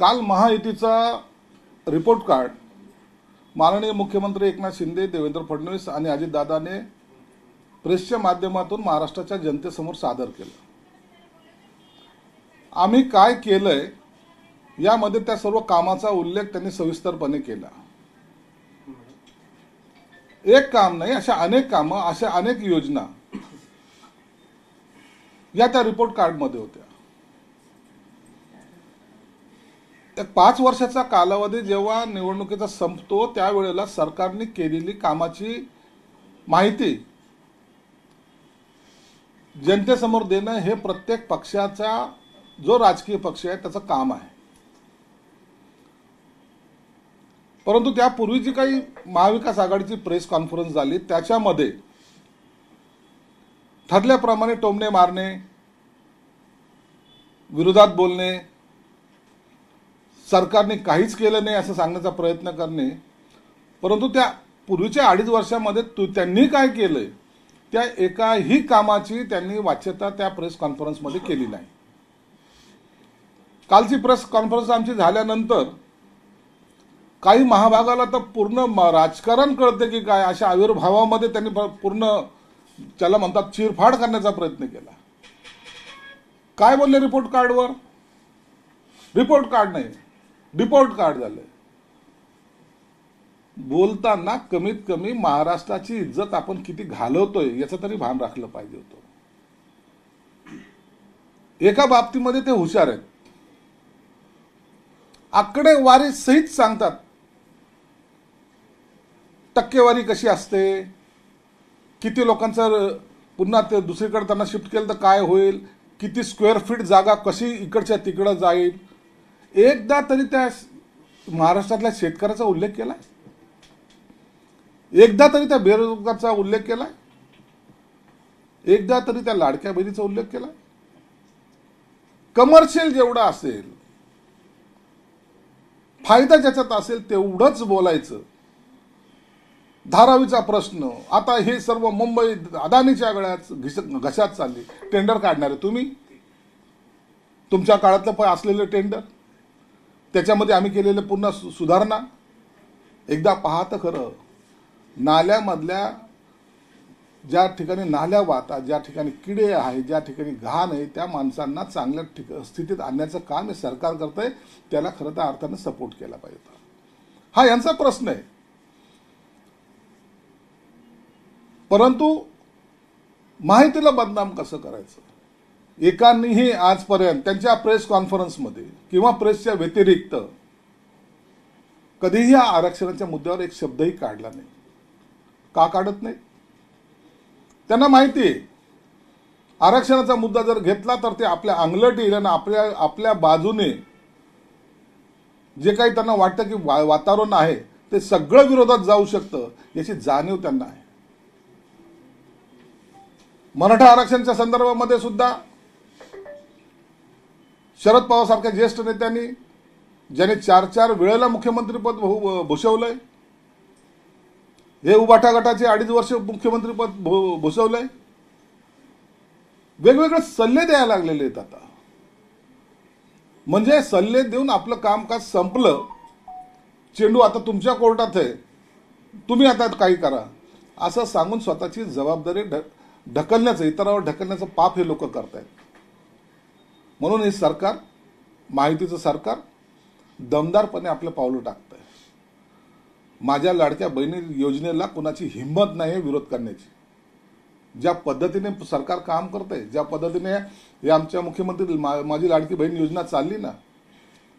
काल महायुतीचा report card माननीय मुख्यमंत्री एकनाथ शिंदे देवेंद्र फडणवीस आणि अजितदादाने प्रेसच्या माध्यमातून महाराष्ट्राच्या जनतेसमोर सादर केलं. आम्ही काय केलंय यामध्ये त्या सर्व कामाचा उल्लेख त्यांनी सविस्तरपणे केला. एक काम नाही अशा अनेक कामं अशा अनेक योजना या त्या रिपोर्ट कार्डमध्ये होत्या. पाच वर्षाचा कालावधी जेव्हा निवडणुकीचा संपतो त्यावेळेला सरकारने केलेली कामाची माहिती जनतेसमोर देणं हे प्रत्येक पक्षाचा जो राजकीय पक्ष आहे त्याचं काम आहे. परंतु त्यापूर्वी जी काही महाविकास आघाडीची प्रेस कॉन्फरन्स झाली त्याच्यामध्ये ठरल्याप्रमाणे टोमणे मारणे विरोधात बोलणे सरकारने काहीच केलं नाही असं सांगण्याचा प्रयत्न करणे. परंतु त्या पूर्वीच्या अडीच वर्षामध्ये तू त्यांनी काय केलंय? त्या एकाही कामाची त्यांनी वाच्यता त्या प्रेस कॉन्फरन्समध्ये केली नाही. कालची प्रेस कॉन्फरन्स आमची झाल्यानंतर काही महाभागाला तर पूर्ण म- राजकारण कळतं की काय अशा आविर्भावामध्ये त्यांनी पूर्ण त्याला म्हणतात चिरफाड करण्याचा प्रयत्न केला. काय बोलले रिपोर्ट कार्डवर रिपोर्ट कार्ड नाही. रिपोर्ट कार्ड झालंय. बोलताना कमीत कमी महाराष्ट्राची इज्जत आपण किती घालवतोय याचं तरी भान राखलं पाहिजे होतं. एका बाबतीमध्ये ते हुशार आहेत. आकडेवारी सहित सांगतात. टक्केवारी कशी असते? किती लोकांचं पुन्हा ते दुसरीकडे त्यांना शिफ्ट केलं तर काय होईल? किती स्क्वेअर फीट जागा कशी इकडच्या तिकडं जाईल? एकदा तरी त्या महाराष्ट्रातल्या शेतकऱ्याचा उल्लेख केला एकदा तरी त्या बेरोजगारचा उल्लेख केला एकदा तरी त्या लाडक्या बहिणीचा उल्लेख केला कमर्शियल जेवढा असेल फायदा ज्याच्यात असेल तेवढंच बोलायचं. धारावीचा प्रश्न आता हे सर्व मुंबई अदानीच्या गळ्यात घिस- घशात चालली. टेंडर काढणारे तुम्ही? तुमच्या काळातलं पण असलेलं टेंडर? त्याच्यामध्ये आम्ही केलेलं पुन्हा सु- सुधारणा. एकदा पाहतं खरं नाल्यामधल्या ज्या ठिकाणी नाल्या वाहतात ज्या ठिकाणी किडे आहे ज्या ठिकाणी घाण आहे त्या माणसांना चांगल्या ठिक स्थितीत आणण्याचं काम हे सरकार करतंय त्याला खरं तर अर्थानं सपोर्ट केला पाहिजे. हा यांचा प्रश्न आहे. परंतु माहितीला बदनाम कसं करायचं? एकांनीही आजपर्यंत त्यांच्या प्रेस कॉन्फरन्समध्ये किंवा प्रेसच्या व्यतिरिक्त कधीही या आरक्षणाच्या मुद्द्यावर एक शब्दही काढला नाही. का काढत नाही? त्यांना माहिती आहे. आरक्षणाचा मुद्दा जर घेतला तर ते आपल्या अंगलट येईल आणि आपल्या आपल्या बाजूने जे काही त्यांना वाटतं की वा- वातावरण आहे ते सगळं विरोधात जाऊ शकतं याची जाणीव त्यांना आहे. मराठा आरक्षणच्या संदर्भामध्ये सुद्धा शरद पवार सारख्या ज्येष्ठ नेत्यांनी ज्याने चार चार वेळेला मुख्यमंत्रीपद भूषवलंय हे उबाटा गटाचे अडीच वर्ष मुख्यमंत्रीपद भूषवलंय वेगवेगळे सल्ले द्यायला लागलेले आहेत आता. म्हणजे सल्ले देऊन आपलं कामकाज संपलं चेंडू आता तुमच्या कोर्टात आहे तुम्ही आता काही करा असं सांगून स्वतःची जबाबदारी ढ ढकलण्याचं इतरांवर ढकलण्याचं पाप हे लोक करतायत. म्हणून हे सरकार माहितीचं सरकार दमदारपणे आपलं पावलं टाकत आहे माझ्या लाडक्या बहिणी योजनेला कुणाची हिंमत नाही आहे विरोध करण्याची. ज्या पद्धतीने सरकार काम करतंय ज्या पद्धतीने हे आमच्या मुख्यमंत्री मा- माझी लाडकी बहीण योजना चालली ना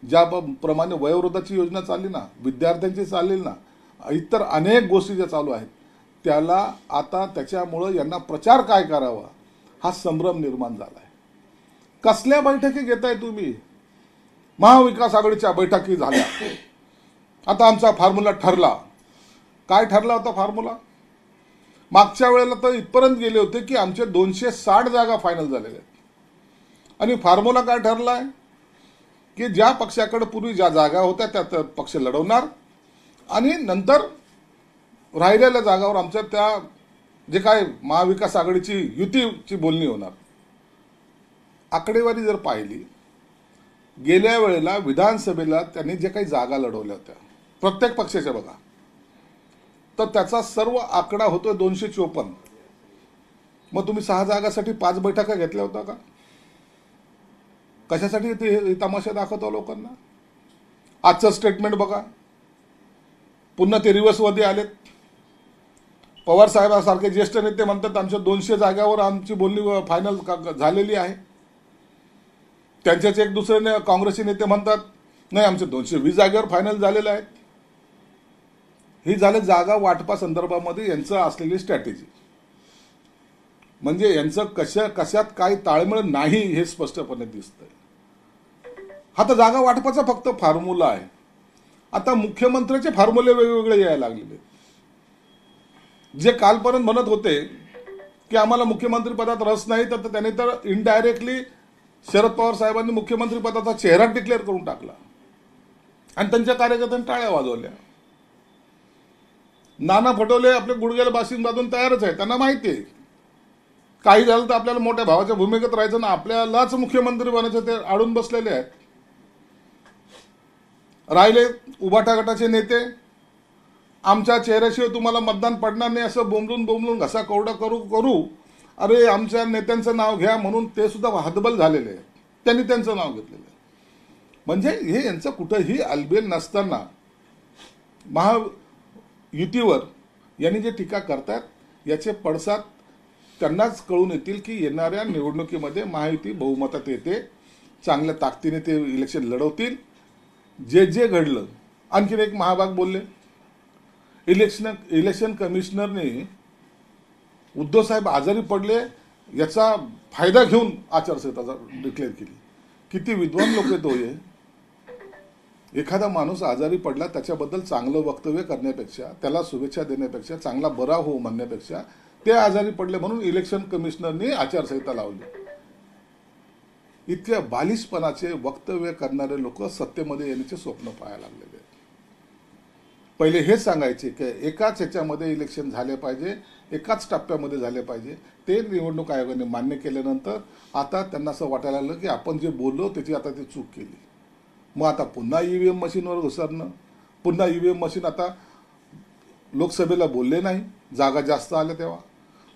ज्या प्रमाणे वयोवृद्धाची योजना चालली ना विद्यार्थ्यांची चालली ना इतर अनेक गोष्टी ज्या चालू आहेत त्याला आता त्याच्यामुळं यांना प्रचार काय करावा हा संभ्रम निर्माण झाला आहे कसल्या बैठकी घेताय तुम्ही? महाविकास आघाडीच्या बैठकी झाल्या. आता आमचा फॉर्म्युला ठरला. काय ठरला होता फॉर्म्युला मागच्या वेळेला तर इथपर्यंत गेले होते की आमचे दोनशे साठ जागा फायनल झालेल्या आहेत. आणि फॉर्म्युला काय ठरला आहे की ज्या पक्षाकडे पूर्वी ज्या जागा होत्या त्या पक्ष लढवणार. आणि नंतर राहिलेल्या जागावर आमच्या त्या जे काय महाविकास आघाडीची युतीची बोलणी होणार. आकडेवारी जर पाहिली गेल्या वेळेला विधानसभेला त्यांनी जे काही जागा लढवल्या होत्या प्रत्येक पक्षाच्या बघा तर त्याचा सर्व आकडा होतोय दोनशे चोपन्न. मग तुम्ही सहा जागासाठी पाच बैठका घेतल्या होत्या का? कशासाठी ते तमाशा दाखवतो लोकांना? आजचं स्टेटमेंट बघा. पुन्हा ते रिव्हर्समध्ये आलेत. पवार साहेबांसारखे ज्येष्ठ नेते म्हणतात आमच्या दोनशे जागावर आमची बोलणी फायनल झालेली आहे. त्यांच्याच एक दुसरे ने- काँग्रेसचे नेते म्हणतात नाही आमचे दोनशे वीस जागेवर फायनल झालेले आहेत. ही झाले जागा वाटपा संदर्भामध्ये यांचं असलेली स्ट्रॅटेजी म्हणजे यांचं कशा कशात काय ताळमेळ नाही हे स्पष्टपणे दिसतंय. हा तर जागा वाटपाचा फक्त फॉर्म्युला आहे. आता मुख्यमंत्र्याचे फॉर्म्युले वेगवेगळे यायला लागलेले जे कालपर्यंत म्हणत होते की आम्हाला मुख्यमंत्री पदात रस नाही तर त्याने तर इनडायरेक्टली शरद पवार साहेबांनी मुख्यमंत्री पदाचा चेहरा डिक्लेअर करून टाकला. आणि त्यांच्या कार्यकर्त्यांनी टाळ्या वाजवल्या. नाना पटोले आपले गुडघ्याला बाशिंग बाजून तयारच आहे त्यांना माहिती आहे. काही झालं तर आपल्याला मोठ्या भावाच्या भूमिकेत राहायचं ना आपल्यालाच मुख्यमंत्री बनायचं ते अडून बसलेले आहेत. राहिले उभाटा गटाचे नेते. आमच्या चेहऱ्याशिवाय तुम्हाला मतदान पडणार नाही असं बोंबलून बोंबलून घसा कोरडा करू करू. अरे आमच्या नेत्यांचं नाव घ्या म्हणून ते सुद्धा हतबल झालेले आहेत. त्यांनी त्यांचं नाव घेतलेलं आहे. म्हणजे हे यांचं कुठंही अलबेल नसताना महायुतीवर यांनी जे टीका करतात याचे पडसाद त्यांनाच कळून येतील की येणाऱ्या निवडणुकीमध्ये महायुती बहुमतात येते चांगल्या ताकदीने ते इलेक्शन लढवतील. जे जे घडलं आणखीन एक महाभाग बोलले. इलेक्शन इलेक्शन कमिशनरने उद्धव साहेब आजारी पडले याचा फायदा घेऊन आचारसंहिताचा डिक्लेअर केली. किती विद्वान लोक येतो हो हे एखादा माणूस आजारी पडला त्याच्याबद्दल चांगलं वक्तव्य करण्यापेक्षा त्याला शुभेच्छा देण्यापेक्षा चांगला बरा हो म्हणण्यापेक्षा ते आजारी पडले म्हणून इलेक्शन कमिशनरने आचारसंहिता लावली. इतक्या बालिशपणाचे वक्तव्य करणारे लोक सत्तेमध्ये येण्याचे स्वप्न पाहायला लागलेले पहिले हेच सांगायचे की एकाच ह्याच्यामध्ये इलेक्शन झाले पाहिजे एकाच टप्प्यामध्ये झाले पाहिजे. ते निवडणूक आयोगाने मान्य केल्यानंतर आता त्यांना असं वाटायला लागलं की आपण जे बोललो त्याची आता ती चूक केली. मग आता पुन्हा ईव्हीएम मशीनवर घुसरणं. पुन्हा ईव्हीएम मशीन आता लोकसभेला बोलले नाही. जागा जास्त आल्या तेव्हा.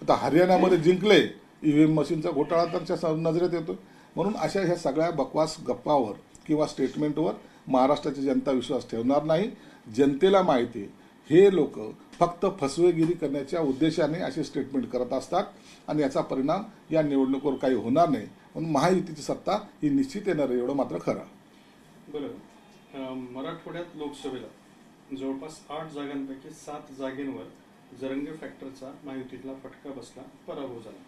आता हरियाणामध्ये जिंकले ईव्हीएम मशीनचा घोटाळा त्यांच्या नजरेत येतो म्हणून अशा ह्या सगळ्या बकवास गप्पावर किंवा स्टेटमेंटवर महाराष्ट्राची जनता विश्वास ठेवणार नाही. जनतेला माहिती हे लोक फक्त फसवेगिरी करण्याच्या उद्देशाने असे स्टेटमेंट करत असतात आणि याचा परिणाम या निवडणुकीवर काही होणार नाही. म्हणून महायुतीची सत्ता ही निश्चित येणार आहे एवढं मात्र खरं. बरं. मराठवाड्यात लोकसभेला जवळपास आठ जागांपैकी सात जागेंवर जरंगे फॅक्टरचा महायुतीतला फटका बसला पराभव झाला.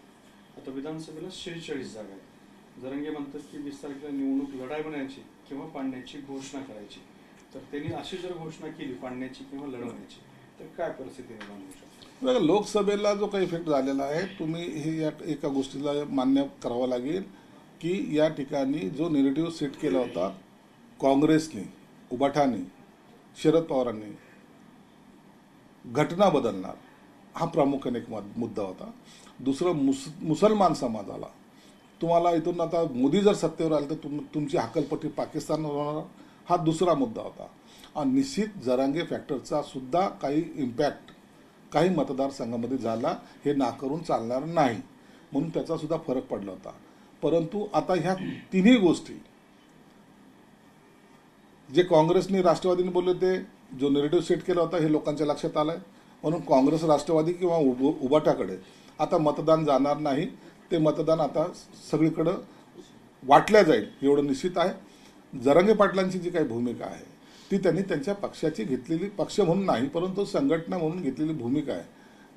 आता विधानसभेला शेहेचाळीस जागा आहेत. जरंगे म्हणतात की वीस तारखेला निवडणूक लढावण्याची किंवा पाडण्याची घोषणा करायची. तर त्यांनी अशी जर घोषणा केली पाडण्याची किंवा लढवण्याची तर काय परिस्थिती निर्माण होऊ शकते? बघा, लोकसभेला जो काही इफेक्ट झालेला आहे तुम्ही हे या एका गोष्टीला मान्य करावं लागेल की या ठिकाणी जो निगेटिव्ह सेट केला होता काँग्रेसने उबाठाने शरद पवारांनी घटना बदलणार हा प्रामुख्याने एक मुद्दा होता. दुसरं मुस मुसलमान समाजाला. तुम्हाला इथून आता मोदी जर सत्तेवर आले तर तुम तुमची हकलपट्टी पाकिस्तानवर होणार हा दुसरा मुद्दा होता. निश्चित जरांगे फॅक्टरचा सुद्धा काही इम्पॅक्ट काही मतदारसंघामध्ये झाला हे नाकारून चालणार नाही. म्हणून त्याचा सुद्धा फरक पडला होता. परंतु आता ह्या तिन्ही गोष्टी जे काँग्रेसने राष्ट्रवादीने बोलले ते जो नेरेटिव्ह सेट केला होता हे लोकांच्या लक्षात आलंय. म्हणून काँग्रेस राष्ट्रवादी किंवा उब- उबाटाकडे आता मतदान जाणार नाही. ते मतदान आता सगळीकडं वाटल्या जाईल एवढं निश्चित आहे. जरंगे पाटलांची जी काही भूमिका आहे ती त्यांनी त्यांच्या पक्षाची घेतलेली पक्ष म्हणून नाही परंतु संघटना म्हणून घेतलेली भूमिका आहे.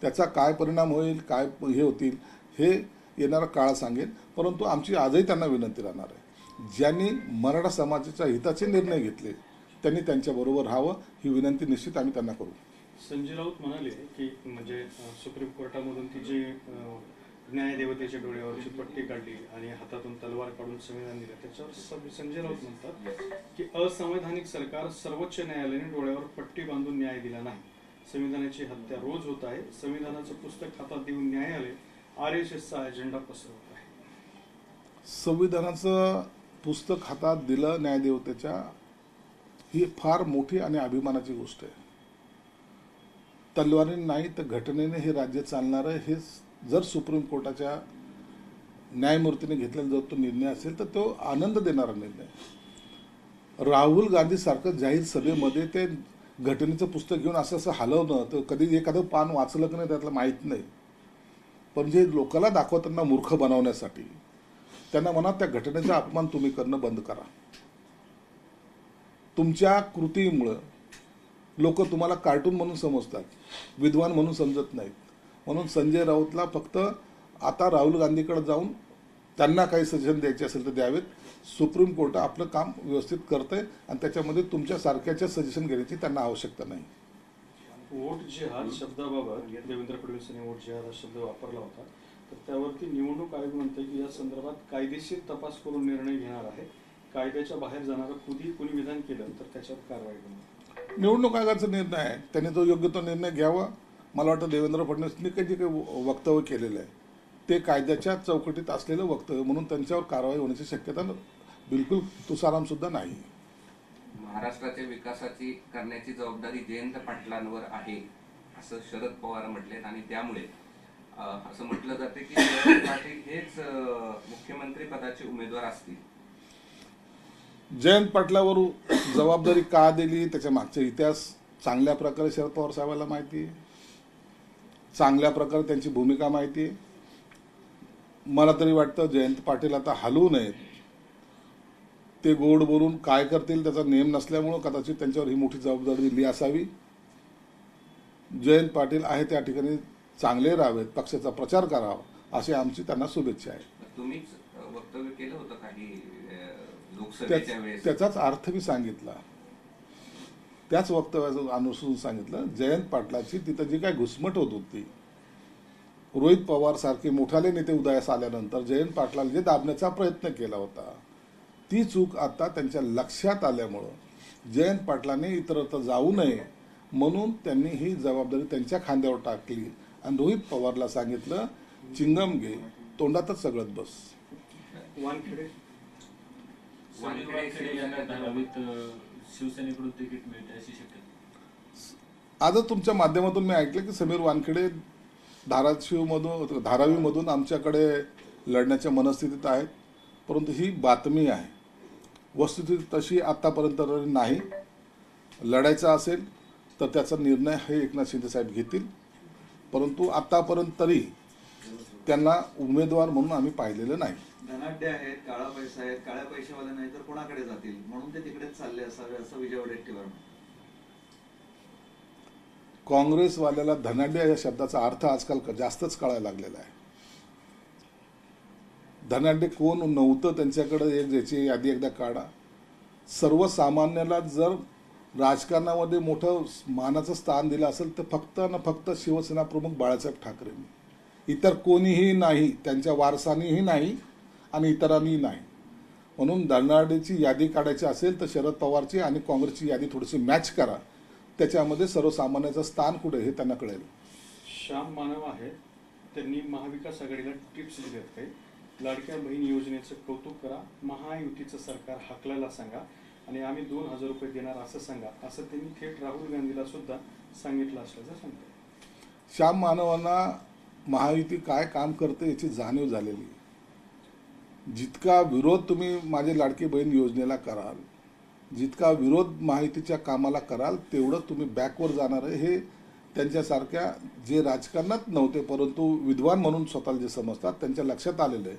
त्याचा काय परिणाम होईल काय हे होतील हे येणारा काळ सांगेल परंतु आमची आजही त्यांना विनंती राहणार आहे. ज्यांनी मराठा समाजाच्या हिताचे निर्णय घेतले त्यांनी त्यांच्याबरोबर राहावं ही विनंती निश्चित आम्ही त्यांना करू. संजय राऊत म्हणाले की म्हणजे सुप्रीम कोर्टामधून ती जी अं, न्यायदेवतेच्या डोळ्यावरची पट्टी काढली आणि हातातून तलवार काढून संविधान दिलं. त्याच्यावर संजय राऊत म्हणतात की असंवैधानिक सरकार सर्वोच्च न्यायालयाने डोळ्यावर पट्टी बांधून न्याय दिला नाही. संविधानाची हत्या रोज होत आहे. संविधानाचं पुस्तक हातात देऊन न्यायालय आर एस एसचा अजेंडा पसरवत आहे. संविधानाचं पुस्तक हातात दिलं न्यायदेवतेच्या ही फार मोठी आणि अभिमानाची गोष्ट आहे. तलवारीने नाही तर घटनेने हे राज्य चालणार हेच जर सुप्रीम कोर्टाच्या न्यायमूर्तीने घेतलेला जर तो निर्णय असेल तर तो आनंद देणारा निर्णय. राहुल गांधीसारखं जाहीर सभेमध्ये ते घटनेचं पुस्तक घेऊन असं असं हलवणं तर कधी एखादं पान वाचलं की नाही त्यातलं माहीत नाही. पण जे लोकांना दाखवताना मूर्ख बनवण्यासाठी त्यांना म्हणा त्या घटनेचा अपमान तुम्ही करणं बंद करा. तुमच्या कृतीमुळं लोक तुम्हाला कार्टून म्हणून समजतात विद्वान म्हणून समजत नाहीत. म्हणून संजय राऊतला फक्त आता राहुल गांधीकडे जाऊन त्यांना काही सजेशन द्यायचे असेल तर द्यावेत. सुप्रीम कोर्ट आपलं काम व्यवस्थित करतंय आणि त्याच्यामध्ये तुमच्या सारख्याच्या सजेशन घेण्याची त्यांना आवश्यकता नाही. वोट जिहाद शब्दाबाबत देवेंद्र फडणवीस यांनी वोट जिहाद हा शब्द वापरला होता तर त्यावरती निवडणूक आयोग म्हणते की या संदर्भात कायदेशीर तपास करून निर्णय घेणार आहे. कायद्याच्या बाहेर जाणारं कुणी कुणी विधान केलं तर त्याच्यावर कारवाई होणार निवडणूक आयोगाचा निर्णय आहे. त्यांनी जो योग्य तो निर्णय घ्यावा. मला वाटतं देवेंद्र फडणवीसनी काही जे काही वक्तव्य केलेलं आहे ते कायद्याच्या चौकटीत असलेलं वक्तव्य म्हणून त्यांच्यावर कारवाई होण्याची शक्यता बिलकुल तुसाराम सुद्धा नाही. महाराष्ट्राच्या विकासाची करण्याची जबाबदारी जयंत पाटलांवर आहे असं शरद पवार म्हटलेत आणि त्यामुळे असं म्हटलं जाते की जयंत पाटील हेच मुख्यमंत्री पदाचे उमेदवार असतील. जयंत पाटलावर जबाबदारी का दिली? त्याच्या मागचा इतिहास चांगल्या प्रकारे शरद पवार साहेबांना माहिती आहे. चांगल्या प्रकारे त्यांची भूमिका माहिती आहे. मला तरी वाटतं जयंत पाटील आता हलवू नयेत. ते गोड बोलून काय करतील त्याचा नेम नसल्यामुळं कदाचित त्यांच्यावर ही मोठी जबाबदारी दिली असावी. जयंत पाटील आहे त्या ठिकाणी चांगले राहावेत पक्षाचा प्रचार करावा अशी आमची त्यांना शुभेच्छा आहे. त्याचाच अर्थ मी सांगितला. त्याच वक्तव्याचं अनुसरून सांगितलं जयंत पाटलाची तिथं जी काय घुसमट होत होती रोहित पवार सारखे मोठाले नेते उदयास आल्यानंतर जयंत पाटलाला जे दाबण्याचा प्रयत्न केला होता ती चूक आता त्यांच्या लक्षात आल्यामुळं जयंत पाटलांनी इतरत्र जाऊ नये म्हणून त्यांनी ही जबाबदारी त्यांच्या खांद्यावर टाकली आणि रोहित पवारला सांगितलं चिंगम घे तोंडातच सगळत बस. वानखेडे. शिवसेनेकडून तिकीट मिळते अशी शक्यता आजच तुमच्या माध्यमातून मी ऐकलं की समीर वानखेडे धाराशिवमधून धारावीमधून आमच्याकडे लढण्याच्या मनस्थितीत आहेत. परंतु ही बातमी आहे. वस्तुस्थिती तशी आत्तापर्यंत तरी नाही. लढायचा असेल तर त्याचा निर्णय हे एकनाथ शिंदे साहेब घेतील. परंतु आत्तापर्यंत तरी त्यांना उमेदवार म्हणून आम्ही पाहिलेलं नाही. धनाढ्य आहेत काळा पैसा आहेत काळ्या पैशावाले नाही तर कोणाकडे जातील? म्हणून ते तिकडेच चालले असावे असं विजय वडेट्टीवार काँग्रेसवाल्याला धनाढ्य या शब्दाचा अर्थ आजकाल जास्तच कळायला लागलेला आहे. धनाढ्य कोण नव्हतं त्यांच्याकडे एक ज्याची यादी एकदा काढा. सर्वसामान्याला जर राजकारणामध्ये मोठं मानाचं स्थान दिलं असेल तर फक्त ना फक्त शिवसेना प्रमुख बाळासाहेब ठाकरेंनी. इतर कोणीही नाही त्यांच्या वारसानीही नाही आणि इतरांनी नाही. म्हणून धनाढ्याची यादी काढायची असेल तर शरद पवारची आणि काँग्रेसची यादी थोडीशी मॅच करा. त्याच्यामध्ये सर्वसामान्याचं स्थान कुठे हे त्यांना कळेल. श्याम मानव आहेत. त्यांनी महाविकास आघाडीला टिप्स दिल्यात काही. लाडक्या बहीण योजनेचं कौतुक करा. महायुतीचं सरकार हाकलायला सांगा. आणि आम्ही दोन हजार रुपये देणार असं सांगा. असं त्यांनी थेट राहुल गांधीला सुद्धा सांगितलं असल्याचं सांगतात. श्याम मानवांना महायुती काय काम करते याची जाणीव झालेली आहे. जितका विरोध तुम्ही माझे लाडकी बहीण योजनेला कराल जितका विरोध माहितीच्या कामाला कराल तेवढं तुम्ही बॅकवर जाणार आहे. हे त्यांच्यासारख्या जे राजकारणात नव्हते परंतु विद्वान म्हणून स्वतःला जे समजतात त्यांच्या लक्षात आलेलं आहे.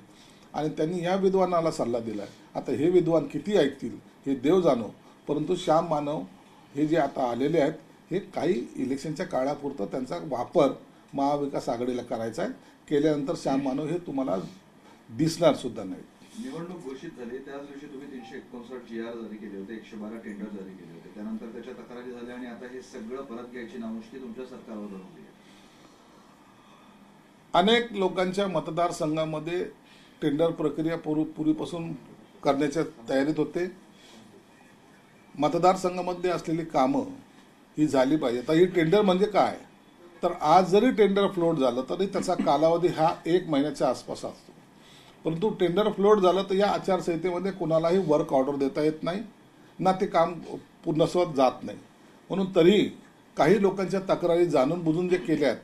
आणि त्यांनी या विद्वानाला सल्ला दिला आहे आता हे विद्वान किती ऐकतील हे देव जाणो. परंतु श्याम मानव हे जे आता आलेले आहेत हे काही इलेक्शनच्या काळापुरतं त्यांचा वापर महाविकास आघाडीला करायचा आहे. केल्यानंतर श्याम मानव हे तुम्हाला दिसणार सुद्धा नाही. निवडणूक घोषित झाली त्याच दिवशी तुम्ही तीनशे एकोणसाठ जी आर जारी केले होते एकशे बारा टेंडर जारी केले होते. त्यानंतर त्याच्या तक्रारी झाल्या आणि आता हे सगळं परत घ्यायची नामुष्की तुमच्या सरकारवर आहे अनेक लोकांच्या मतदारसंघामध्ये टेंडर प्रक्रिया पूर्व पूर्वीपासून करण्याच्या तयारीत होते. मतदारसंघामध्ये असलेली कामं ही झाली पाहिजे. आता ही टेंडर म्हणजे काय? तर आज जरी टेंडर फ्लोट झालं तरी त्याचा कालावधी हा एक महिन्याच्या आसपास असतो. परंतु टेंडर फ्लोट झालं तर या आचारसंहितेमध्ये कोणालाही वर्क ऑर्डर देता येत नाही ना ते काम पूर्णस्वत जात नाही. म्हणून तरी काही लोकांच्या तक्रारी जाणून बुजून जे केल्या आहेत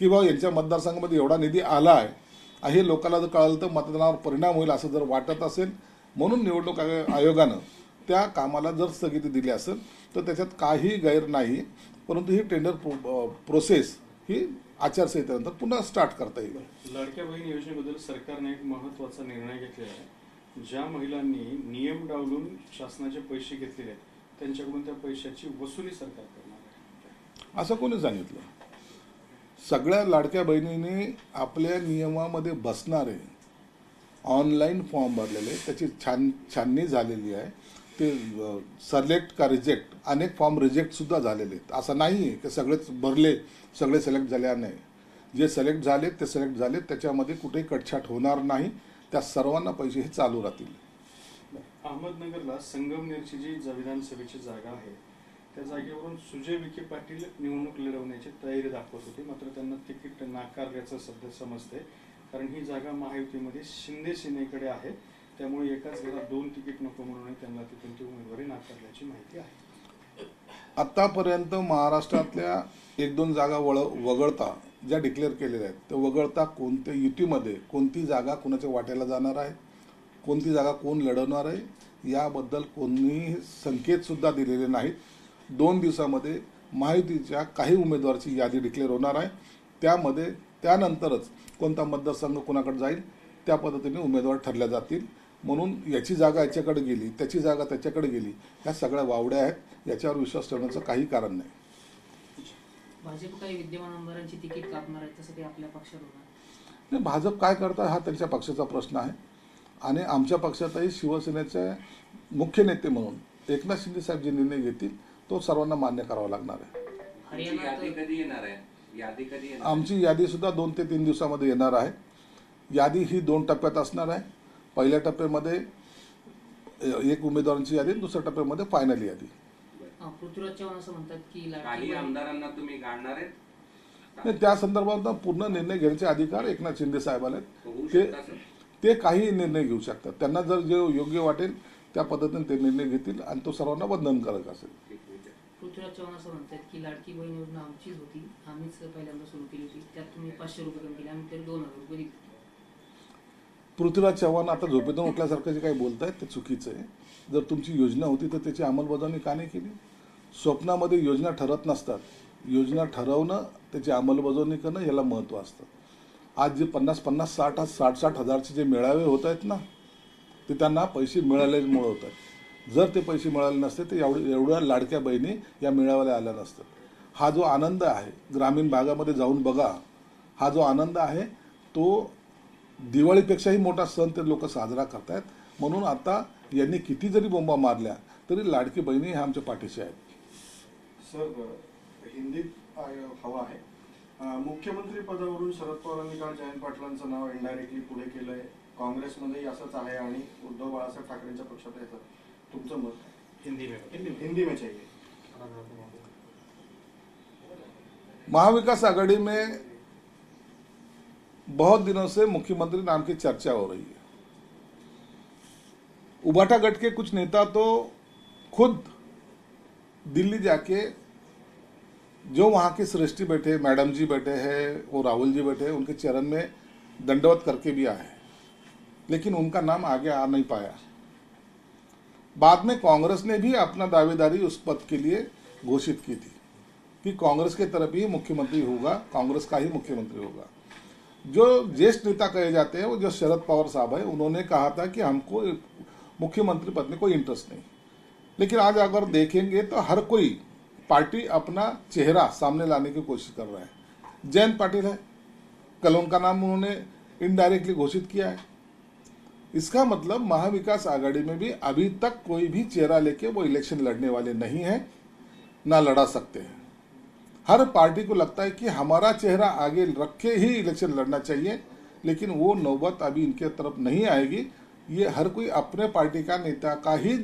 की बाबा यांच्या मतदारसंघामध्ये एवढा निधी आला आहे हे लोकांना जर कळालं तर मतदानावर परिणाम होईल असं जर वाटत असेल म्हणून निवडणूक आयोगानं त्या कामाला जर स्थगिती दिली असेल तर त्याच्यात काही गैर नाही परंतु ही टेंडर प्रो- प्रोसेस ही आचारसंहितेनंतर पुन्हा स्टार्ट करता येईल. लाडक्या बहीण योजनेबद्दल सरकारने एक महत्त्वाचा निर्णय घेतलेला आहे. ज्या महिलांनी नियम डावलून शासनाचे पैसे घेतलेले आहेत त्यांच्याकडून त्या पैशाची वसुली सरकार करणार आहे. असं कोणी सांगितलं? सगळ्या लाडक्या बहिणींनी आपल्या नियमामध्ये बसणारे ऑनलाईन फॉर्म भरलेले त्याची छान छाननी झालेली आहे. ते सलेक्ट का रिजेक्ट अनेक फॉर्म रिजेक्ट सुद्धा झालेले आहेत. असं नाही आहे की सगळेच भरले सगळे सिलेक्ट झाले नाही. जे सिलेक्ट झाले ते सिलेक्ट झाले त्याच्यामध्ये कुठेही कटछाट होणार नाही. त्या सर्वांना पैसे हे चालू राहतील. अहमदनगरला संगमनेरची जी विधानसभेची जागा आहे. त्या जागेवरून सुजय विखे पाटील निवडणूक लढवण्याची तयारी दाखवत होते. मात्र त्यांना तिकीट नाकारल्याचं सध्या समजते कारण ही जागा महायुतीमध्ये शिंदे सेनेकडे आहे. त्यामुळे एकाच घरात दोन तिकीट नको म्हणून त्यांना तिथून ती उमेदवारी नाकारल्याची माहिती आहे. आतापर्यंत महाराष्ट्रातल्या एक दोन जागा वळ वगळता ज्या डिक्लेअर केलेल्या आहेत त्या वगळता कोणत्या युतीमध्ये कोणती जागा कोणाच्या वाट्याला जाणार आहे कोणती जागा कोण लढवणार आहे याबद्दल कोणीही संकेतसुद्धा दिलेले नाहीत. दोन दिवसामध्ये महायुतीच्या काही उमेदवाराची यादी डिक्लेअर होणार आहे. त्यामध्ये त्यानंतरच कोणता मतदारसंघ कोणाकडे जाईल त्या पद्धतीने उमेदवार ठरल्या जातील. म्हणून याची जागा याच्याकडे गेली त्याची जागा त्याच्याकडे गेली. ह्या सगळ्या वावड्या आहेत याच्यावर विश्वास ठेवण्याचं काही कारण नाही. भाजप काही विद्यमान आमदारांची तिकीट कापणार आहे तसं काही आपल्या पक्षात होणार नाही. भाजप काय करतात हा त्यांच्या पक्षाचा प्रश्न आहे. आणि आमच्या पक्षातही शिवसेनेचे मुख्य नेते म्हणून एकनाथ शिंदे साहेब जे निर्णय घेतील तो सर्वांना मान्य करावा लागणार आहे. तुमची यादी हरियाणात कधी येणार आहे? यादी कधी येणार आमची यादी सुद्धा दोन ते तीन दिवसामध्ये येणार आहे. यादी ही दोन टप्प्यात असणार आहे. पहिल्या टप्प्यामध्ये एक उमेदवारांची यादी दुसऱ्या टप्प्यामध्ये फायनल यादी. अं, पृथ्वीराज चव्हाण असं म्हणतात की लाडकी काही बहीण- आमदारांना तुम्ही गाडणार आहेत? नाही त्या संदर्भात पूर्ण निर्णय घेण्याचे अधिकार एकनाथ शिंदे साहेबाला होऊ आहेत ते? ते काही निर्णय घेऊ शकतात. त्यांना जर जे योग्य वाटेल त्या पद्धतीने ते निर्णय घेतील आणि तो सर्वांना बंधनकारक असेल. पृथ्वीराज चव्हाण असं म्हणतात की लाडकी बहीण योजना आमचीच होती. आम्हीच पहिल्यांदा सुरू केली होती. त्यात तुम्ही पाचशे रुपये कमी केले. आम्ही तरी दोन हजार रुपये दिले. पृथ्वीराज चव्हाण आता झोपेतून उठल्यासारखं जे काही बोलतायत ते चुकीचं आहे. जर तुमची योजना होती तर त्याची अंमलबजावणी का नाही केली? स्वप्नामध्ये योजना ठरत नसतात. योजना ठरवणं त्याची अंमलबजावणी करणं याला महत्त्व असतं. आज जे पन्नास पन्नास साठ साठ साठ हजारचे जे मेळावे होत आहेत ना ते त्यांना पैसे मिळाल्यामुळे होत आहेत. जर ते पैसे मिळाले नसते तर एवढे एवढ्या लाडक्या बहिणी या मेळाव्याला आल्या नसतात. हा जो आनंद आहे ग्रामीण भागामध्ये जाऊन बघा. हा जो आनंद आहे तो दिवाळीपेक्षाही मोठा सण ते लोक साजरा करतायत. म्हणून आता यांनी किती जरी बोंबा मारल्या तरी लाडकी बहिणी ह्या आमच्या पाठीशी आहेत. सर हिंदीत आहे- हवा आहे. मुख्यमंत्री पदावरून शरद पवारांनी काल जयंत पाटलांचं नाव इनडायरेक्टली पुढे केलंय. काँग्रेसमध्येही असंच आहे आणि उद्धव बाळासाहेब ठाकरेंच्या पक्षात येतात. तुमचं मत हिंदी में हिंदी हिंदी में चाहिए महाविकास आघाड़ी में बहुत दिनों से मुख्यमंत्री नाम की चर्चा हो रही है। उबाटा के कुछ नेता तो खुद दिल्ली जाके जो वहाँ के सृष्टि बैठे, मैडम जी बैठे हैं, वो राहुल जी बैठे हैं, उनके चरण में दंडवत करके भी आए लेकिन उनका नाम आगे आ नहीं पाया। बाद में कांग्रेस ने भी अपना दावेदारी उस पद के लिए घोषित की थी कि कांग्रेस के तरफ़ ही मुख्यमंत्री होगा, कांग्रेस का ही मुख्यमंत्री होगा। जो ज्येष्ठ नेता कहे जाते हैं, वो जो शरद पवार साहब है, उन्होंने कहा था कि हमको मुख्यमंत्री पद में कोई इंटरेस्ट नहीं। लेकिन आज अगर देखेंगे तो हर कोई पार्टी अपना चेहरा सामने लाने की कोशिश कर रहा है। जयंत पाटिल है। कल उनका नाम उन्होंने इनडायरेक्टली घोषित किया है। इसका मतलब महाविकास आघाड़ी में भी अभी तक कोई भी चेहरा लेके वो इलेक्शन लड़ने वाले नहीं है, ना लड़ा सकते हैं। हर पार्टी को लगता है कि हमारा चेहरा आगे रखे ही इलेक्शन लड़ना चाहिए, लेकिन वो नौबत अभी इनके तरफ़ नहीं आएगी। ये हर कोई अपने पार्टी का नेता का ही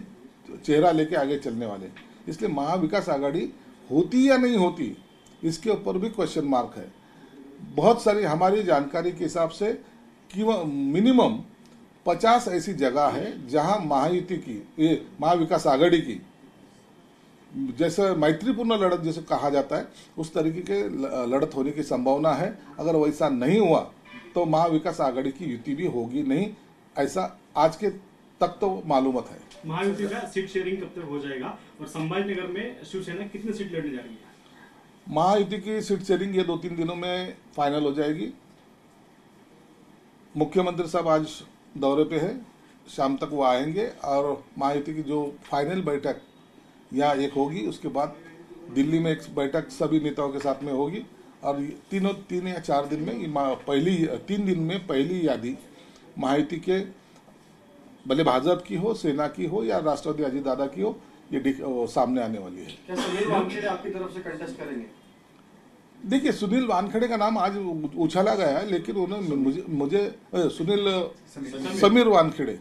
चेहरा लेके आगे चलने वाले। इसलिए महाविकास आघाड़ी होती या नहीं होती, इसके ऊपर भी क्वेश्चन मार्क है। बहुत सारी हमारी जानकारी के हिसाब से कि मिनिमम पचास ऐसी जगह है जहाँ महायुति की महाविकास आघाड़ी की जैसे मैत्रीपूर्ण लड़त जैसे कहा जाता है उस तरीके के लड़त होने की संभावना है। अगर वैसा नहीं हुआ तो महाविकास आघाड़ी की युति भी होगी नहीं। ऐसा आज के तक तो मालूमत है। महायुति का सीट शेयरिंग कब तक हो जाएगा? और संभाजीनगर में शिवसेना कितनी सीट लड़ने जा रही है? महायुति की सीट शेयरिंग ये दो तीन दिनों में फाइनल हो जाएगी। मुख्यमंत्री साहब आज दौरे पे है। शाम तक वो आएँगे और महायुति की जो फाइनल बैठक यहाँ एक होगी उसके बाद दिल्ली में एक बैठक सभी नेताओं के साथ में होगी। और तीनों तीन या चार दिन में पहली तीन दिन में पहली यादी महायुति के भले भाजपा की हो सेना की हो या राष्ट्रवादी अजीत दादा की हो ये सामने आने वाली है। क्या समीर वानखेड़े आपकी तरफ़ से कंटेस्ट करेंगे? देखिए सुनील वानखड़े का नाम आज उछाला गया है लेकिन उन्होंने मुझे मुझे सुनील समीर वानखेड़े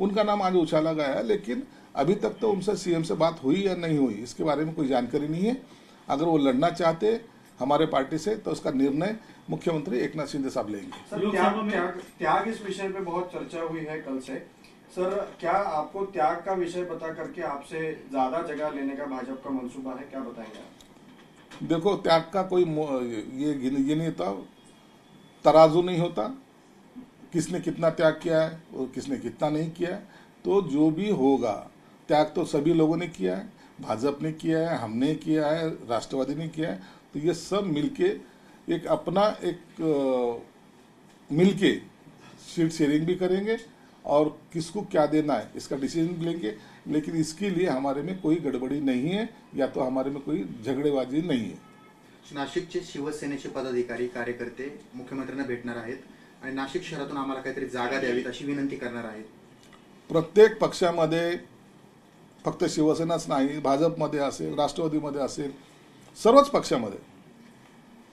उनका नाम आज उछाला गया है लेकिन अभी तक तो उनसे सीएम से बात हुई या नहीं हुई इसके बारे में कोई जानकारी नहीं है। अगर वो लड़ना चाहते हमारे पार्टी से तो उसका निर्णय मुख्यमंत्री एक नाथ शिंदे साहब लेंगे। सर त्याग त्याग त्याग इस विषय पे बहुत चर्चा हुई है कल से। सर क्या आपको त्याग का विषय बता करके आपसे ज़्यादा जगह लेने का भाजपा का मंसूबा है? क्या बताएँगे आप? देखो त्याग का कोई ये गिन- ये नहीं होता। तराजू नहीं होता। किसने कितना त्याग किया है और किसने कितना नहीं किया है। तो जो भी होगा त्याग तो सभी लोगों ने किया है भाजपा ने किया है हमने किया है राष्ट्रवादी ने किया है। तो ये सब मिलके एक अपना एक मिलके सीट शेयरिंग भी करेंगे और किसको क्या देना है इसका डिसीजन लेंगे। लेकिन इसके लिए हमारे में कोई गड़बड़ी नहीं है या तो हमारे में कोई झगड़ेबाजी नहीं है। नाशिकचे शिवसेनेचे पदाधिकारी कार्यकर्ते मुख्यमंत्र्यांना भेटणार आहेत आणि नाशिक शहरातून आम्हाला काहीतरी जागा द्यावीत अशी विनंती करणार आहेत. प्रत्येक पक्षामध्ये फक्त शिवसेनाच नाही भाजपमध्ये असेल राष्ट्रवादीमध्ये असेल सर्वच पक्षामध्ये.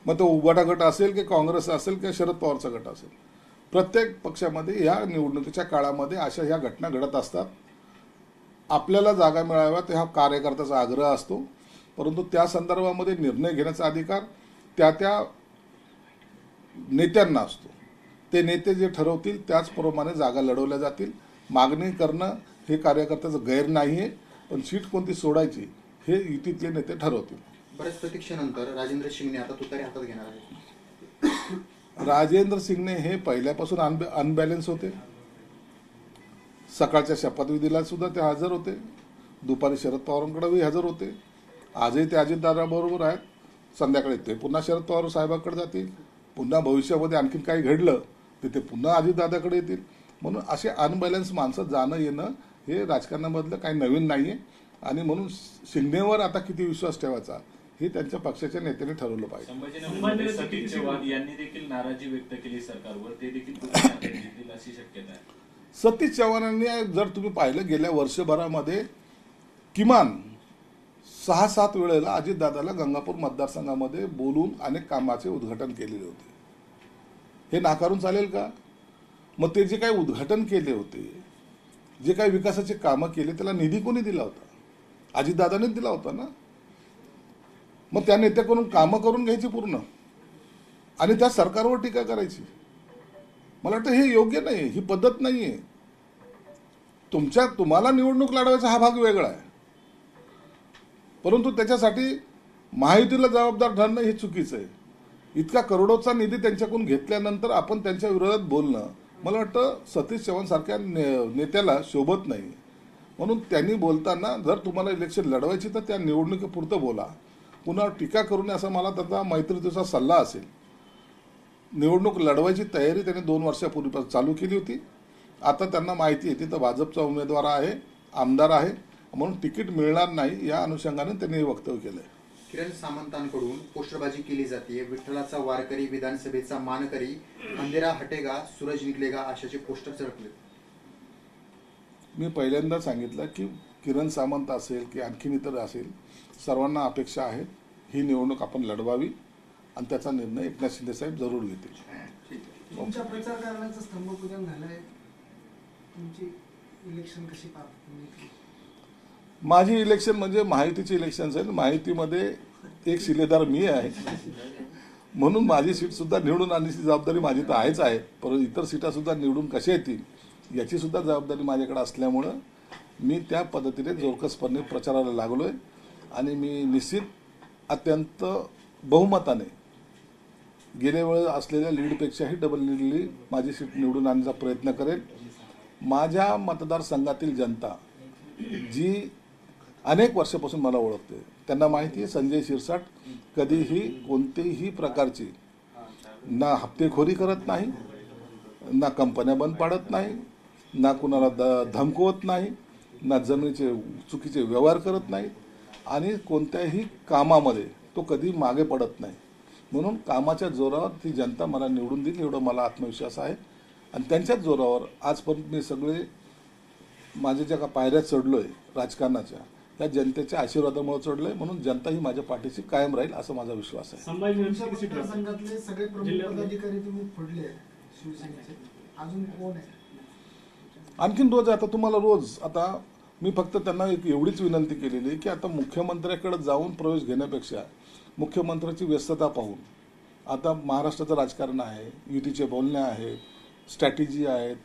मग तो उघडा गट असेल की काँग्रेस असेल किंवा शरद पवारचा गट असेल प्रत्येक पक्षामध्ये या निवडणुकीच्या काळामध्ये अशा ह्या घटना घडत असतात. आपल्याला जागा मिळाव्यात हा कार्यकर्त्याचा आग्रह असतो. परंतु त्या संदर्भामध्ये निर्णय घेण्याचा अधिकार त्या त्या नेत्यांना असतो. ते नेते जे ठरवतील त्याचप्रमाणे जागा लढवल्या जातील. मागणी करणं हे कार्यकर्त्याचं गैर नाही आहे पण सीट कोणती सोडायची हे युतीतले नेते ठरवतील. बऱ्याच प्रतीक्षेनंतर राजेंद्र शिंगणे आता तुतारी हातात घेणार आहेत. राजेंद्र सिंगने हे पहिल्यापासून अनब अनबॅलेन्स होते. सकाळच्या शपथविधीला सुद्धा ते हजर होते. दुपारी शरद पवारांकडेही हजर होते. आजही ते अजितदादाबरोबर आहेत. संध्याकाळी ते पुन्हा शरद पवार साहेबांकडे जातील. पुन्हा भविष्यामध्ये आणखीन काही घडलं तर ते पुन्हा अजितदादाकडे येतील. म्हणून असे अनबॅलन्स माणसं जाणं येणं हे राजकारणामधलं काही नवीन नाही आहे आणि म्हणून शिंदेवर आता किती विश्वास ठेवायचा हे त्यांच्या पक्षाच्या नेत्याने ठरवलं पाहिजे. सतीश चव्हाण यांनी देखील नाराजी व्यक्त केली सरकारवर. ते देखील अशी शक्यता आहे. सतीश चव्हाणांनी जर तुम्ही पाहिलं गेल्या वर्षभरामध्ये किमान सहा सात वेळेला अजितदादाला गंगापूर मतदारसंघामध्ये बोलून अनेक कामाचे उद्घाटन केलेले होते. हे नाकारून चालेल का? मग ते जे काही उद्घाटन केले होते जे काही विकासाचे कामं केले त्याला निधी कोणी दिला होता? अजितदादानेच दिला होता ना? मग त्या नेत्याकडून कामं करून घ्यायची पूर्ण. आणि त्या सरकारवर टीका करायची. मला वाटतं हे योग्य नाही ही पद्धत नाही आहे तुमच्या तुम्हाला निवडणूक लढवायचा हा भाग वेगळा आहे. परंतु त्याच्यासाठी महायुतीला जबाबदार ठरणं हे चुकीचं आहे. इतका करोडोचा निधी त्यांच्याकडून घेतल्यानंतर आपण त्यांच्या विरोधात बोलणं मला वाटतं सतीश चव्हाण सारख्या ने- नेत्याला शोभत नाही. म्हणून त्यांनी बोलताना जर तुम्हाला इलेक्शन लढवायची तर त्या निवडणुकीपुरतं बोला. पुन्हा टीका करू नये असा मला मैत्री मैत्रीचा सल्ला असेल. निवडणूक लढवायची तयारी त्यांनी दोन वर्षापूर्वीपासून चालू केली होती. आता त्यांना माहिती आहे तिथं भाजपचा उमेदवार आहे आमदार आहे. म्हणून तिकीट मिळणार नाही या अनुषंगाने त्यांनी हे वक्तव्य आहे किरण सामंतांकडून पोस्टरबाजी केली जाते विठ्ठलाचा वारकरी विधानसभेचा मानकरी अंधेरा हटेगा सूरज निकलेगा अशाचे पोस्टर झळकले. मी पहिल्यांदा सांगितलं की किरण सामंत असेल की आणखीन इतर असेल सर्वांना अपेक्षा आहे ही निवडणूक आपण लढवावी आणि त्याचा निर्णय एकनाथ शिंदे साहेब जरूर घेतील. तुमच्या प्रचार स्तंभपूजन झालंय. तुमची इलेक्शन कशी तुम्ही माझी इलेक्शन म्हणजे माहितीची इलेक्शन आहे माहितीमध्ये एक शिलेदार मी आहे. म्हणून माझी सीटसुद्धा निवडून आणण्याची जबाबदारी माझी तर आहेच आहे. परंतु इतर सीटासुद्धा निवडून कशा येतील याचीसुद्धा जबाबदारी माझ्याकडे असल्यामुळं मी त्या पद्धतीने जोरकसपणे प्रचाराला लागलो आहे आणि मी निश्चित अत्यंत बहुमताने गेल्या वेळेस असलेल्या लीडपेक्षाही डबल लीडली माझी सीट निवडून आणण्याचा प्रयत्न करेल. माझ्या मतदारसंघातील जनता जी अनेक वर्षापासून मला ओळखते. त्यांना माहिती आहे संजय शिरसाट कधीही कोणतीही प्रकारची ना हप्तेखोरी करत नाही ना कंपन्या बंद पाडत नाही ना कुणाला द धमकवत नाही ना जमिनीचे चुकीचे व्यवहार करत नाही आणि कोणत्याही कामामध्ये तो कधी मागे पडत नाही. म्हणून कामाच्या जोरावर ती जनता मला निवडून देईल एवढा मला आत्मविश्वास आहे. आणि त्यांच्याच जोरावर आजपर्यंत मी सगळे माझ्या ज्या का पायऱ्या चढलो आहे राजकारणाच्या त्या जनतेच्या आशीर्वादामुळे चढलोय. म्हणून जनता ही माझ्या पाठीशी कायम राहील असा माझा विश्वास आहे. सगळे प्रमुख तुम्ही फोडले शिवसेनेचे. अजून कोण आणखीन रोज आता तुम्हाला रोज आता मी फक्त त्यांना एक एवढीच विनंती केलेली आहे की आता मुख्यमंत्र्याकडे जाऊन प्रवेश घेण्यापेक्षा मुख्यमंत्र्याची व्यस्तता पाहून आता महाराष्ट्राचं राजकारण आहे युतीचे बोलणे आहेत स्ट्रॅटेजी आहेत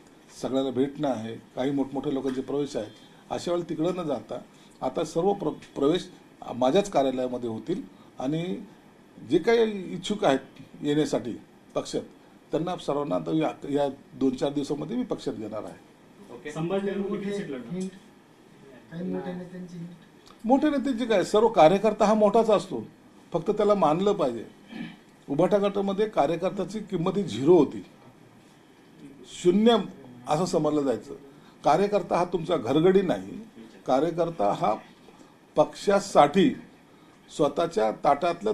सगळ्याला भेटणं आहे काही मोठमोठ्या लोकांचे प्रवेश आहेत अशा वेळेला तिकडं न जाता आता सर्व प्र प्रवेश माझ्याच कार्यालयामध्ये होतील आणि जे काही इच्छुक आहेत येण्यासाठी पक्षात त्यांना सर्वांना आता या या दोन चार दिवसामध्ये मी पक्षात घेणार आहे. मोठ्या नेत्याचे काय? सर्व कार्यकर्ता हा मोठाच असतो. फक्त त्याला मानलं पाहिजे. उभाटा गटामध्ये कार्यकर्त्याची किंमत ही झिरो होती. शून्य असं समजलं जायचं. कार्यकर्ता हा तुमचा घरगडी नाही. कार्यकर्ता हा पक्षासाठी स्वतःच्या ताटातलं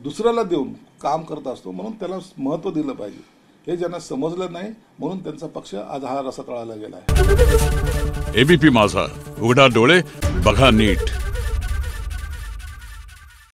दुसऱ्याला देऊन काम करत असतो म्हणून त्याला महत्त्व दिलं पाहिजे. हे ज्यांना समजलं नाही म्हणून त्यांचा पक्ष आज हा रसा तळाला गेला आहे. एबीपी माझा. उघडा डोळे बघा नीट.